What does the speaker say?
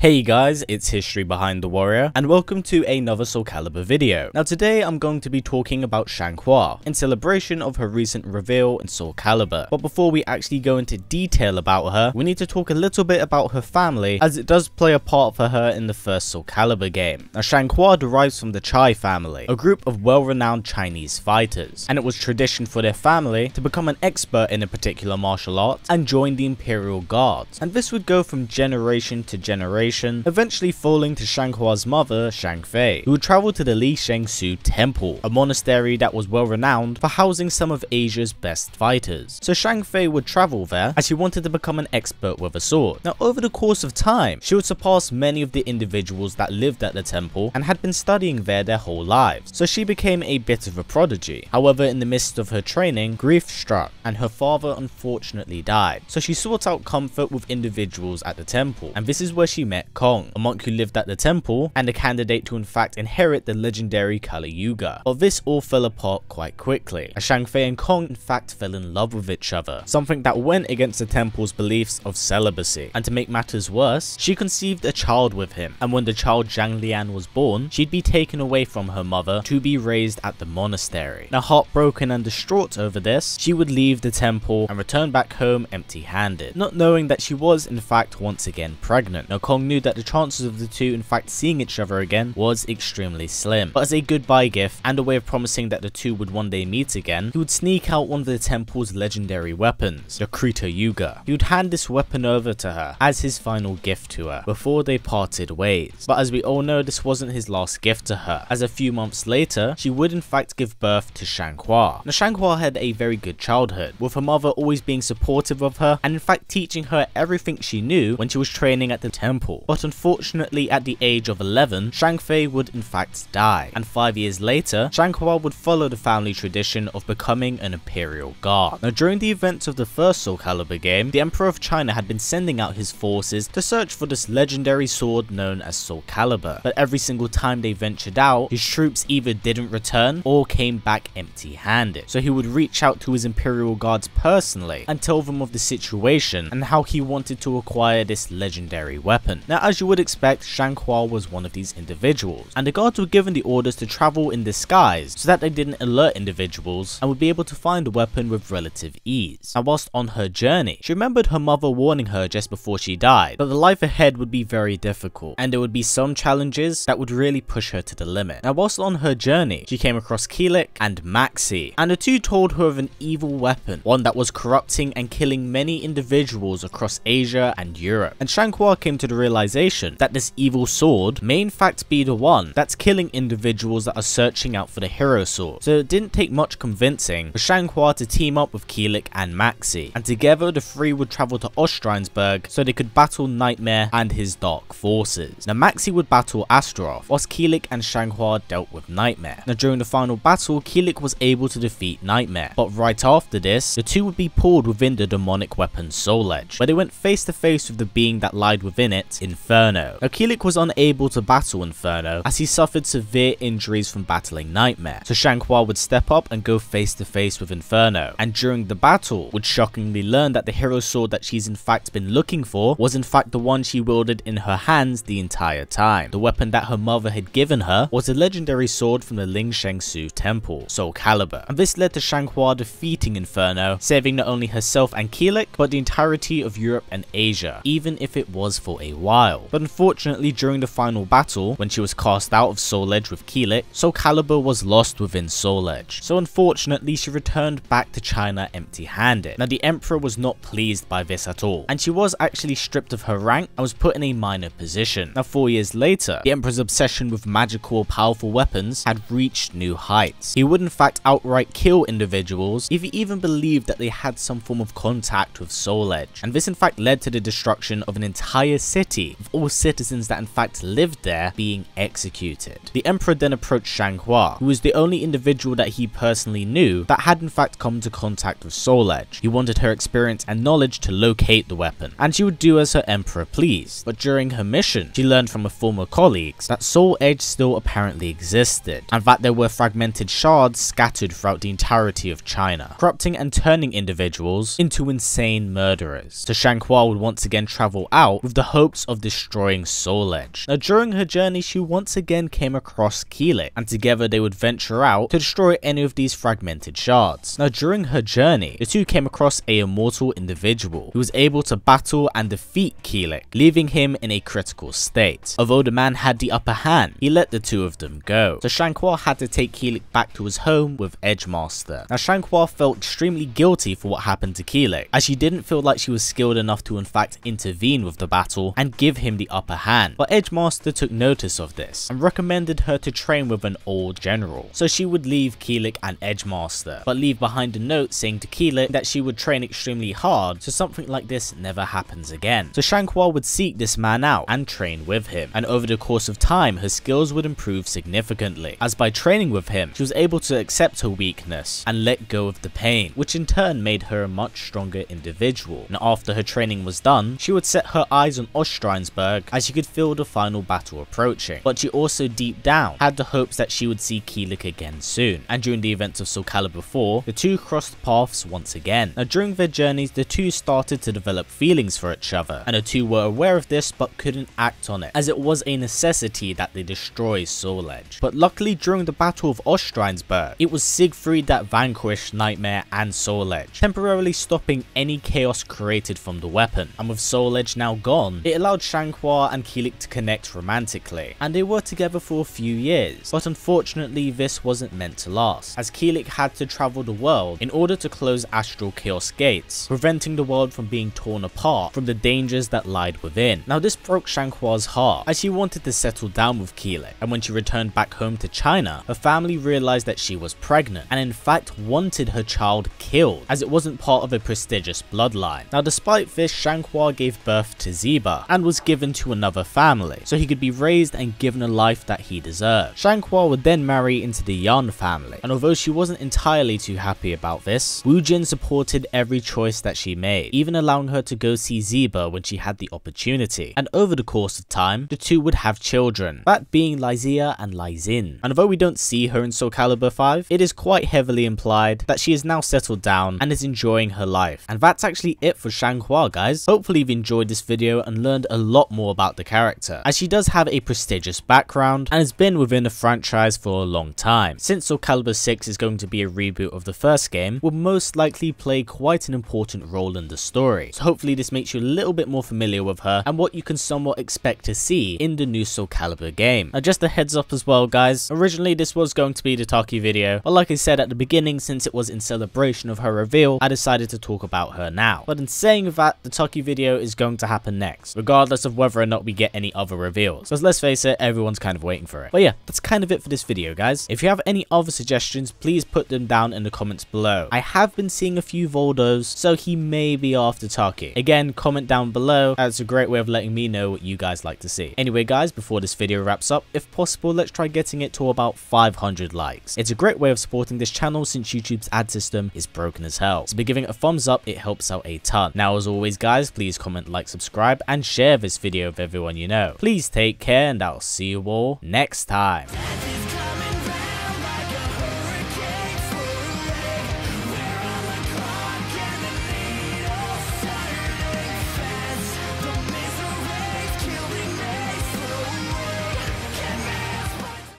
Hey guys, it's History Behind the Warrior, and welcome to another Soul Calibur video. Now today I'm going to be talking about Xianghua, in celebration of her recent reveal in Soul Calibur. But before we actually go into detail about her, we need to talk a little bit about her family, as it does play a part for her in the first Soul Calibur game. Now Xianghua derives from the Chai family, a group of well-renowned Chinese fighters, and it was tradition for their family to become an expert in a particular martial art and join the Imperial Guards. And this would go from generation to generation eventually falling to Xianghua's mother, Xiang Fei, who would travel to the Ling-Sheng Su Temple, a monastery that was well renowned for housing some of Asia's best fighters. So Xiang Fei would travel there as she wanted to become an expert with a sword. Now over the course of time, she would surpass many of the individuals that lived at the temple and had been studying there their whole lives, so she became a bit of a prodigy. However, in the midst of her training, grief struck and her father unfortunately died, so she sought out comfort with individuals at the temple, and this is where she met met Kong, a monk who lived at the temple and a candidate to in fact inherit the legendary Kali Yuga. But this all fell apart quite quickly, as Xiang Fei and Kong in fact fell in love with each other, something that went against the temple's beliefs of celibacy. And to make matters worse, she conceived a child with him, and when the child Xianglian was born, she'd be taken away from her mother to be raised at the monastery. Now heartbroken and distraught over this, she would leave the temple and return back home empty-handed, not knowing that she was in fact once again pregnant. Now Kong knew that the chances of the two in fact seeing each other again was extremely slim. But as a goodbye gift and a way of promising that the two would one day meet again, he would sneak out one of the temple's legendary weapons, the Krita Yuga. He would hand this weapon over to her as his final gift to her before they parted ways. But as we all know, this wasn't his last gift to her, as a few months later, she would in fact give birth to Xianghua. Now Xianghua had a very good childhood, with her mother always being supportive of her and in fact teaching her everything she knew when she was training at the temple but unfortunately at the age of 11, Xiang Fei would in fact die, and 5 years later, Xianghua would follow the family tradition of becoming an imperial guard. Now during the events of the first Soul Calibur game, the Emperor of China had been sending out his forces to search for this legendary sword known as Soul Calibur, but every single time they ventured out, his troops either didn't return or came back empty-handed. So he would reach out to his imperial guards personally and tell them of the situation and how he wanted to acquire this legendary weapon. Now as you would expect, Xianghua was one of these individuals, and the guards were given the orders to travel in disguise so that they didn't alert individuals and would be able to find the weapon with relative ease. Now whilst on her journey, she remembered her mother warning her just before she died that the life ahead would be very difficult and there would be some challenges that would really push her to the limit. Now whilst on her journey, she came across Kilik and Maxi, and the two told her of an evil weapon, one that was corrupting and killing many individuals across Asia and Europe. And Xianghua came to the realization realization that this evil sword may in fact be the one that's killing individuals that are searching out for the hero sword. So it didn't take much convincing for Xianghua to team up with Kilik and Maxi, and together the three would travel to Ostrheinsburg so they could battle Nightmare and his dark forces. Now Maxi would battle Astaroth, whilst Kilik and Xianghua dealt with Nightmare. Now during the final battle, Kilik was able to defeat Nightmare, but right after this, the two would be pulled within the demonic weapon Soul Edge, where they went face to face with the being that lied within it Inferno. Now Kilik was unable to battle Inferno as he suffered severe injuries from battling Nightmare, so Xianghua would step up and go face to face with Inferno, and during the battle would shockingly learn that the hero sword that she's in fact been looking for was in fact the one she wielded in her hands the entire time. The weapon that her mother had given her was a legendary sword from the Ling-Sheng Su temple, Soul Calibur, and this led to Xianghua defeating Inferno, saving not only herself and Kilik, but the entirety of Europe and Asia, even if it was for a while But unfortunately during the final battle, when she was cast out of Soul Edge with Kilik, Soul Calibur was lost within Soul Edge. So unfortunately she returned back to China empty-handed. Now the Emperor was not pleased by this at all, and she was actually stripped of her rank and was put in a minor position. Now four years later, the Emperor's obsession with magical powerful weapons had reached new heights. He would in fact outright kill individuals if he even believed that they had some form of contact with Soul Edge, and this in fact led to the destruction of an entire city of all citizens that in fact lived there being executed. The emperor then approached Xianghua, who was the only individual that he personally knew that had in fact come into contact with Soul Edge. He wanted her experience and knowledge to locate the weapon, and she would do as her emperor pleased. But during her mission, she learned from her former colleagues that Soul Edge still apparently existed, and that there were fragmented shards scattered throughout the entirety of China, corrupting and turning individuals into insane murderers. So Xianghua would once again travel out with the hopes of destroying Soul Edge. Now during her journey she once again came across Kilik and together they would venture out to destroy any of these fragmented shards. Now during her journey the two came across a immortal individual who was able to battle and defeat Kilik, leaving him in a critical state. Although the man had the upper hand, he let the two of them go. So Xianghua had to take Kilik back to his home with Edgemaster. Now Xianghua felt extremely guilty for what happened to Kilik, as she didn't feel like she was skilled enough to in fact intervene with the battle and give him the upper hand. But Edgemaster took notice of this and recommended her to train with an old general. So she would leave Kilik and Edgemaster, but leave behind a note saying to Kilik that she would train extremely hard so something like this never happens again. So Xianghua would seek this man out and train with him, and over the course of time her skills would improve significantly, as by training with him she was able to accept her weakness and let go of the pain, which in turn made her a much stronger individual. And after her training was done, she would set her eyes on Ostrheinsburg as she could feel the final battle approaching, but she also deep down had the hopes that she would see Kilik again soon, and during the events of Soul Calibur 4, the two crossed paths once again. Now during their journeys, the two started to develop feelings for each other, and the two were aware of this but couldn't act on it, as it was a necessity that they destroy Soul Edge. But luckily during the Battle of Ostrheinsburg, it was Siegfried that vanquished Nightmare and Soul Edge, temporarily stopping any chaos created from the weapon. And with Soul Edge now gone, it allowed Xianghua and Kilik to connect romantically, and they were together for a few years. But unfortunately this wasn't meant to last, as Kilik had to travel the world in order to close Astral Chaos gates, preventing the world from being torn apart from the dangers that lied within. Now this broke Xianghua's heart, as she wanted to settle down with Kilik, and when she returned back home to China, her family realized that she was pregnant, and in fact wanted her child killed, as it wasn't part of a prestigious bloodline. Now despite this, Xianghua gave birth to Xiba, and was given to another family, so he could be raised and given a life that he deserved. Shang Xianghua would then marry into the Yan family, and although she wasn't entirely too happy about this, Wu Jin supported every choice that she made, even allowing her to go see Xiba when she had the opportunity. And over the course of time, the two would have children, that being Leixia and Lyzin. And although we don't see her in Soul Calibur 5, it is quite heavily implied that she is now settled down and is enjoying her life. And that's actually it for Shang Xianghua guys. Hopefully you've enjoyed this video and learned a lot more about the character, as she does have a prestigious background and has been within the franchise for a long time. Since Soul Calibur 6 is going to be a reboot of the first game, will most likely play quite an important role in the story. So hopefully this makes you a little bit more familiar with her and what you can somewhat expect to see in the new Soul Calibur game. Now just a heads up as well guys, originally this was going to be the Taki video, but like I said at the beginning since it was in celebration of her reveal, I decided to talk about her now. But in saying that, the Taki video is going to happen next, regardless of whether or not we get any other reveals. Because let's face it, everyone's kind of waiting for it. But yeah, that's kind of it for this video guys. If you have any other suggestions, please put them down in the comments below. I have been seeing a few Voldos, so he may be after Taki. Again, comment down below. That's a great way of letting me know what you guys like to see. Anyway guys, before this video wraps up, if possible, let's try getting it to about 500 likes. It's a great way of supporting this channel since YouTube's ad system is broken as hell. So by giving it a thumbs up, it helps out a ton. Now as always guys, please comment, like, subscribe, and share this video with everyone you know. Please take care and I'll see you all next time.